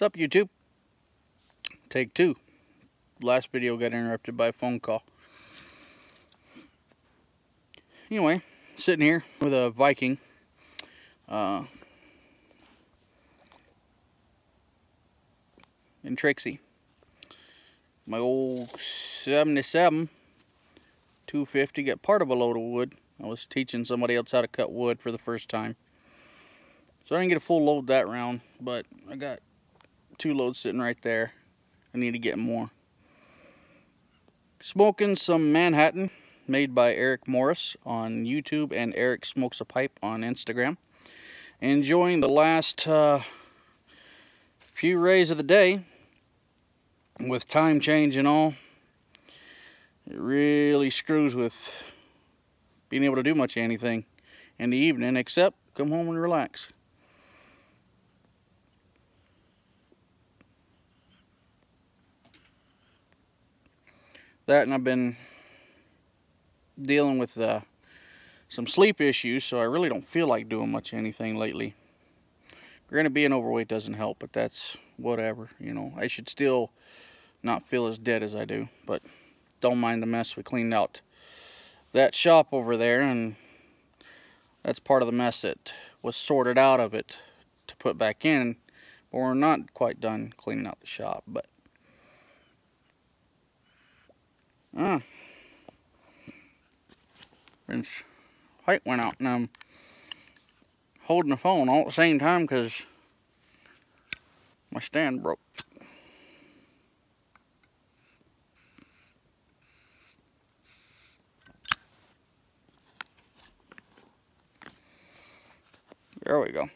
What's up, YouTube? Take two. Last video got interrupted by a phone call. Anyway, sitting here with a Viking. Uh, in Trixie. My old 77 250 got part of a load of wood. I was teaching somebody else how to cut wood for the first time. So I didn't get a full load that round, but I got two loads sitting right there. I need to get more. Smoking some Manhattan made by Erik Morris on YouTube and Erik Smokes a Pipe on Instagram. Enjoying the last uh, few rays of the day with time change and all. It really screws with being able to do much anything in the evening except come home and relax. That and I've been dealing with uh, some sleep issues so I really don't feel like doing much anything lately. Granted being overweight doesn't help but that's whatever you know I should still not feel as dead as I do but don't mind the mess we cleaned out that shop over there and that's part of the mess that was sorted out of it to put back in but we're not quite done cleaning out the shop but Ah. And light went out and I'm holding the phone all at the same time because my stand broke. There we go.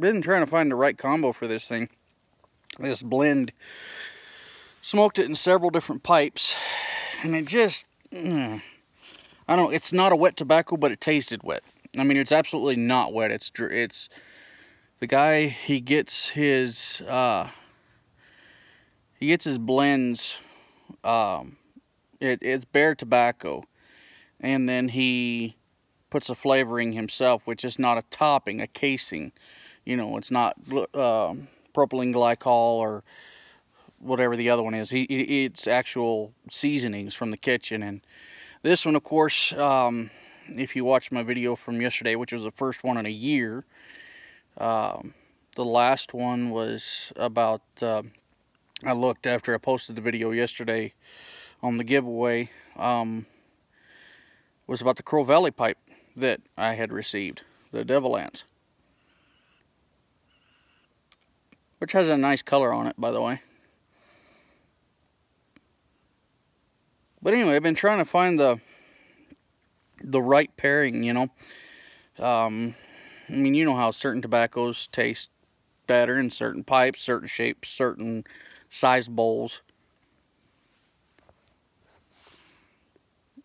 Been trying to find the right combo for this thing. This blend. Smoked it in several different pipes. And it just, mm, I don't know, it's not a wet tobacco, but it tasted wet. I mean, it's absolutely not wet. It's, it's, the guy, he gets his, uh, he gets his blends, um, it, it's bare tobacco. And then he puts a flavoring himself, which is not a topping, a casing you know, it's not uh, propylene glycol or whatever the other one is. He, it's actual seasonings from the kitchen. And this one, of course, um, if you watched my video from yesterday, which was the first one in a year, um, the last one was about, uh, I looked after I posted the video yesterday on the giveaway, um, was about the Crow Valley pipe that I had received, the Devil Ants. Which has a nice color on it, by the way. But anyway, I've been trying to find the the right pairing, you know. Um, I mean, you know how certain tobaccos taste better in certain pipes, certain shapes, certain size bowls.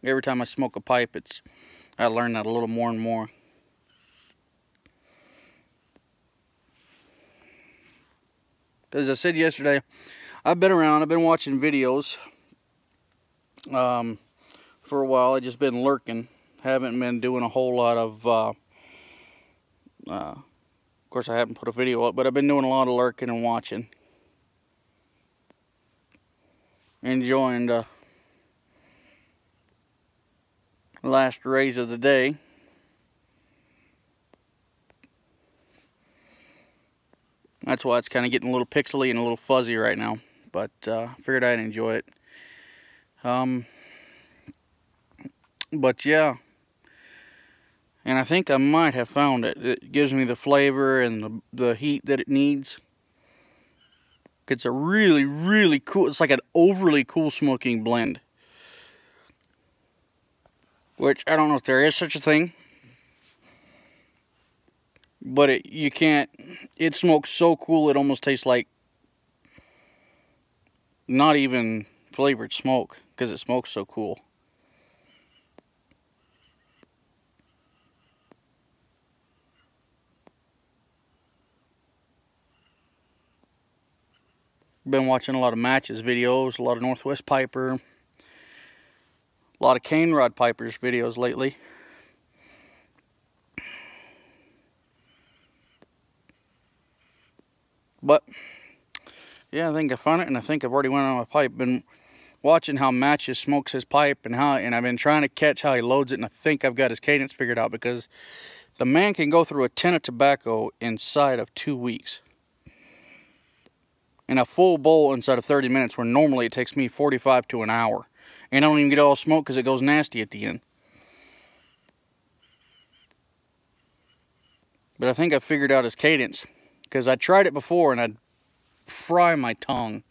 Every time I smoke a pipe, it's I learn that a little more and more. As I said yesterday, I've been around, I've been watching videos um, for a while. I've just been lurking. Haven't been doing a whole lot of, uh, uh, of course I haven't put a video up, but I've been doing a lot of lurking and watching. Enjoying the last rays of the day. That's why it's kind of getting a little pixely and a little fuzzy right now. But uh, figured I'd enjoy it. Um, but yeah. And I think I might have found it. It gives me the flavor and the, the heat that it needs. It's a really, really cool, it's like an overly cool smoking blend. Which, I don't know if there is such a thing but it, you can't, it smokes so cool it almost tastes like not even flavored smoke because it smokes so cool. Been watching a lot of matches videos, a lot of Northwest Piper, A lot of cane rod pipers videos lately. But, yeah, I think I found it, and I think I've already went on my pipe. Been watching how Matches smokes his pipe, and how, and I've been trying to catch how he loads it, and I think I've got his cadence figured out, because the man can go through a tin of tobacco inside of two weeks. In a full bowl inside of 30 minutes, where normally it takes me 45 to an hour. And I don't even get all smoke because it goes nasty at the end. But I think I figured out his cadence. Because I tried it before and I'd fry my tongue.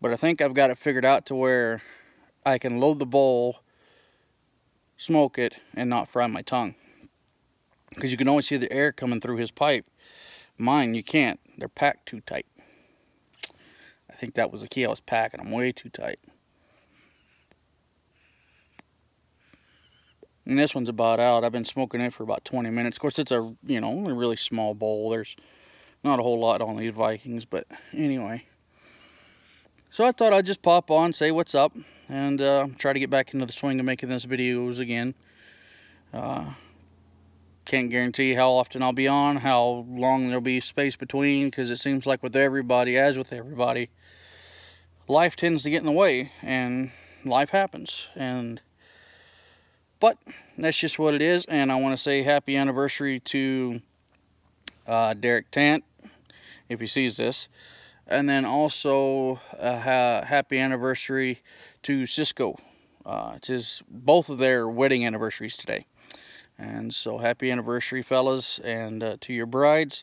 But I think I've got it figured out to where I can load the bowl, smoke it, and not fry my tongue. Because you can only see the air coming through his pipe. Mine, you can't. They're packed too tight. I think that was the key. I was packing them way too tight. And this one's about out. I've been smoking it for about 20 minutes. Of course, it's a, you know, a really small bowl. There's not a whole lot on these Vikings, but anyway. So I thought I'd just pop on, say what's up, and uh, try to get back into the swing of making this videos again. Uh, can't guarantee how often I'll be on, how long there'll be space between, because it seems like with everybody, as with everybody, life tends to get in the way, and life happens, and but that's just what it is. And I want to say happy anniversary to uh, Derek Tant, if he sees this. And then also uh, ha happy anniversary to Cisco. Uh, it's his, both of their wedding anniversaries today. And so happy anniversary, fellas, and uh, to your brides.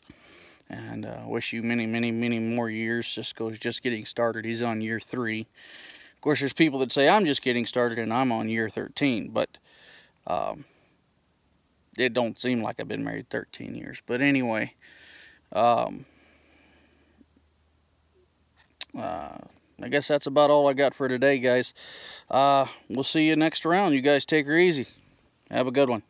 And uh, wish you many, many, many more years. Cisco's just getting started. He's on year three. Of course, there's people that say I'm just getting started and I'm on year 13. But um, it don't seem like I've been married 13 years. But anyway, um, uh, I guess that's about all I got for today, guys. Uh, we'll see you next round. You guys take her easy. Have a good one.